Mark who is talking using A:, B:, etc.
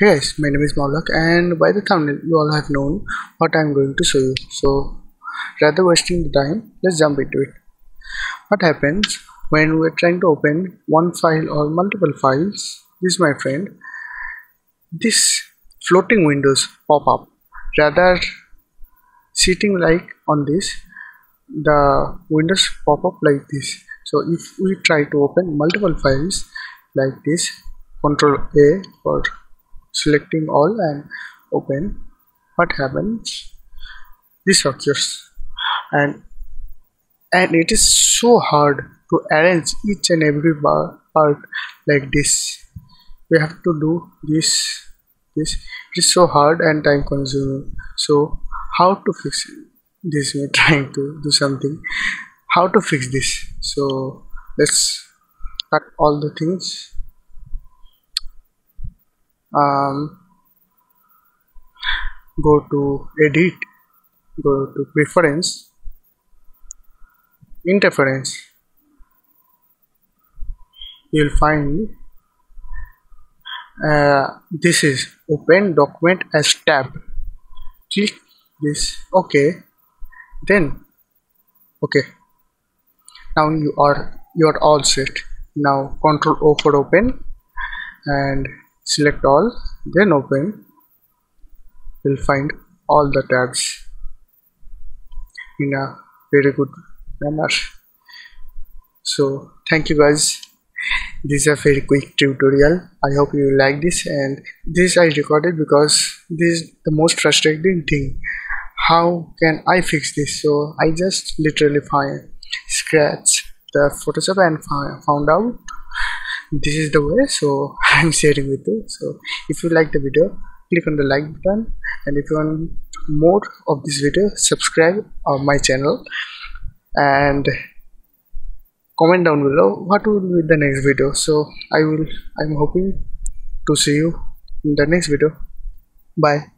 A: Guys, my name is Maulak and by the thumbnail you all have known what I am going to show you. So rather wasting the time, let's jump into it. What happens when we are trying to open one file or multiple files? This my friend. This floating windows pop up. Rather sitting like on this, the windows pop up like this. So if we try to open multiple files like this, control A for selecting all and open what happens. This occurs. And and it is so hard to arrange each and every part like this. We have to do this this. It is so hard and time consuming. So how to fix this? We're trying to do something. How to fix this? So let's cut all the things um, go to edit go to preference interface. You'll find uh, this is open document as tab. Click this okay. Then okay. Now you are you are all set. Now control o for open and select all then open. You'll find all the tabs in a very good manner. So thank you guys. This is a very quick tutorial. I hope you like this and this i recorded because this is the most frustrating thing. How can i fix this? So i just literally find scratch the photoshop and found out this is the way so i'm sharing with you. So if you like the video click on the like button. And if you want more of this video subscribe on my channel. And comment down below what will be the next video? So i will i'm hoping to see you in the next video. Bye